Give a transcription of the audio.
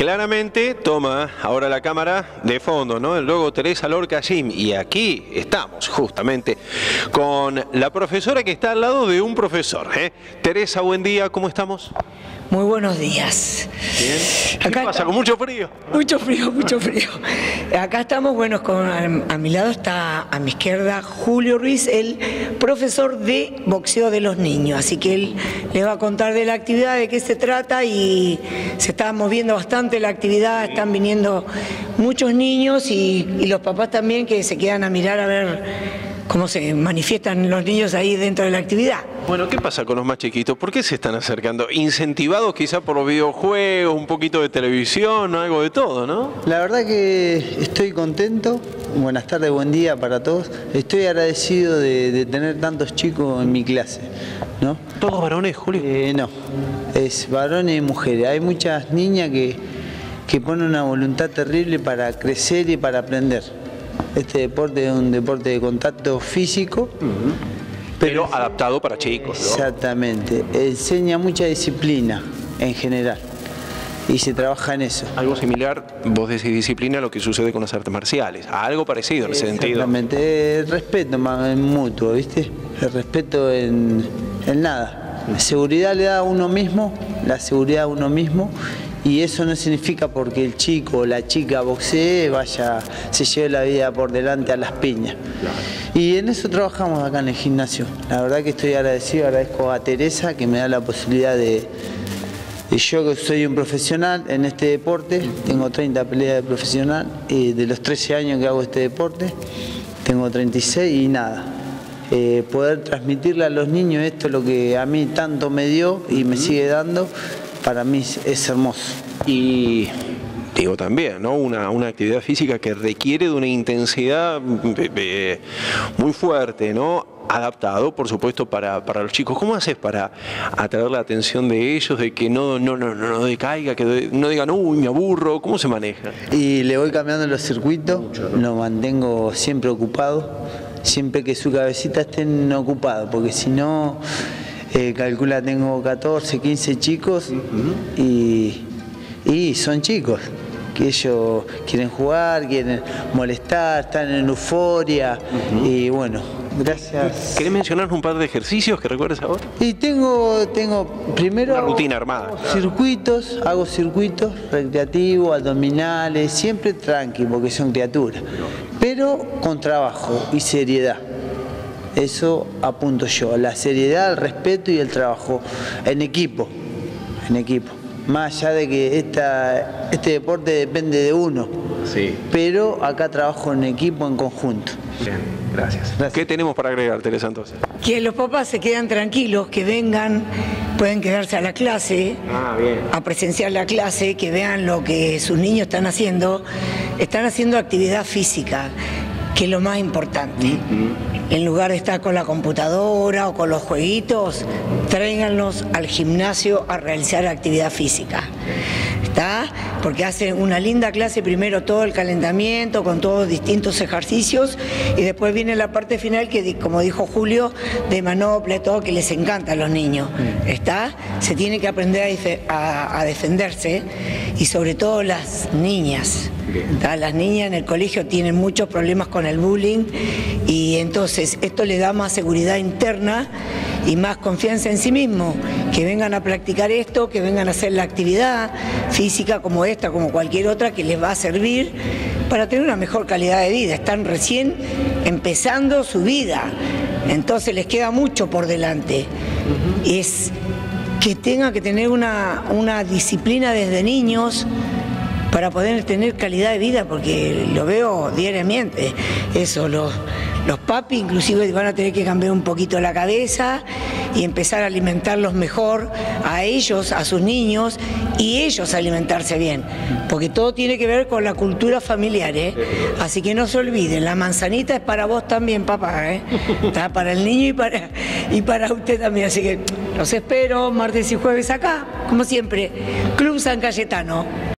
Claramente toma ahora la cámara de fondo, ¿no? El logo Teresa Lorca Jim. Y aquí estamos justamente con la profesora que está al lado de un profesor. ¿eh? Teresa, buen día, ¿cómo estamos? Muy buenos días. ¿Qué pasa? ¿Con mucho frío? Mucho frío, mucho frío. Acá estamos, bueno, con, a, mi lado está a mi izquierda Julio Ruiz, el profesor de boxeo de los niños. Así que él le va a contar de la actividad, de qué se trata y se está moviendo bastante la actividad, están viniendo muchos niños y, y los papás también que se quedan a mirar a ver cómo se manifiestan los niños ahí dentro de la actividad. Bueno, ¿qué pasa con los más chiquitos? ¿Por qué se están acercando? ¿Incentivados quizá por los videojuegos, un poquito de televisión, algo de todo, no? La verdad que estoy contento. Buenas tardes, buen día para todos. Estoy agradecido de, tener tantos chicos en mi clase. ¿no? ¿Todos varones, Julio? Eh, no, es varones y mujeres. Hay muchas niñas que, que ponen una voluntad terrible para crecer y para aprender. Este deporte es un deporte de contacto físico. pero, adaptado para chicos. Exactamente. Enseña mucha disciplina en general y se trabaja en eso. Algo similar, vos decís disciplina, a lo que sucede con las artes marciales, algo parecido en ese sentido. Exactamente, el respeto mutuo, ¿viste? El respeto en, en nada. La seguridad le da a uno mismo, la seguridad a uno mismo y eso no significa porque el chico o la chica boxee vaya, se lleve la vida por delante a las piñas. Y en eso trabajamos acá en el gimnasio. La verdad que estoy agradecido, agradezco a Teresa que me da la posibilidad de, yo que soy un profesional en este deporte, tengo 30 peleas de profesional, y de los 13 años que hago este deporte, tengo 36 y nada. Eh, poder transmitirle a los niños esto lo que a mí tanto me dio y me sigue dando, para mí es hermoso. Y digo también, ¿no? Una, actividad física que requiere de una intensidad eh, eh, muy fuerte, ¿no? adaptado, por supuesto, para, los chicos. ¿Cómo haces para atraer la atención de ellos, de que no, no, no, no decaiga, que no digan, uy, me aburro? ¿Cómo se maneja? Y le voy cambiando los circuitos, lo mantengo siempre ocupado, siempre que su cabecita estén ocupado, porque si no eh, calcula tengo 14, 15 chicos y, y son chicos que ellos quieren jugar, quieren molestar, están en euforia y bueno, gracias. ¿Querés mencionar un par de ejercicios que recuerdes ahora? Y tengo, tengo primero... Una rutina armada. Circuitos, hago circuitos recreativos, abdominales, siempre tranqui porque son criaturas, pero con trabajo y seriedad. Eso apunto yo, la seriedad, el respeto y el trabajo en equipo, en equipo. Más allá de que esta, este deporte depende de uno, sí. pero acá trabajo en equipo, en conjunto. Bien, gracias. ¿Qué tenemos para agregar, Teresa, entonces? Que los papás se quedan tranquilos, que vengan, pueden quedarse a la clase, ah, a presenciar la clase, que vean lo que sus niños están haciendo. Están haciendo actividad física, que es lo más importante en lugar de estar con la computadora o con los jueguitos, tráiganlos al gimnasio a realizar actividad física. ¿Está? Porque hacen una linda clase, primero todo el calentamiento con todos distintos ejercicios y después viene la parte final que, como dijo Julio, de manopla y todo, que les encanta a los niños. ¿Está? Se tiene que aprender a, a defenderse y sobre todo las niñas. Las niñas en el colegio tienen muchos problemas con el bullying y entonces esto le da más seguridad interna y más confianza en sí mismo, que vengan a practicar esto, que vengan a hacer la actividad física como esta, como cualquier otra, que les va a servir para tener una mejor calidad de vida. Están recién empezando su vida, entonces les queda mucho por delante. Es que tengan que tener una, una disciplina desde niños, para poder tener calidad de vida, porque lo veo diariamente. Eso, los, los papis inclusive van a tener que cambiar un poquito la cabeza y empezar a alimentarlos mejor a ellos, a sus niños y ellos alimentarse bien, porque todo tiene que ver con la cultura familiar, ¿eh? Así que no se olviden, la manzanita es para vos también, papá, ¿eh? Está para el niño y para, y para usted también, así que los espero martes y jueves acá, como siempre, Club San Cayetano.